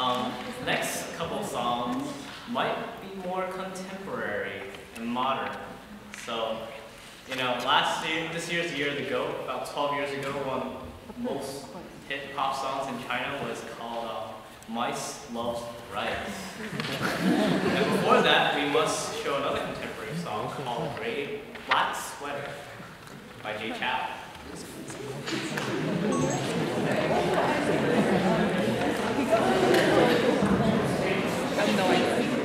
Um, next couple songs might be more contemporary and modern. So, you know, last year, this year's year goat, about 12 years ago, one the most hit pop songs in China was called uh, Mice Love Rice. and before that, we must show another contemporary song called Gray Black Sweater by Jay Chou. Música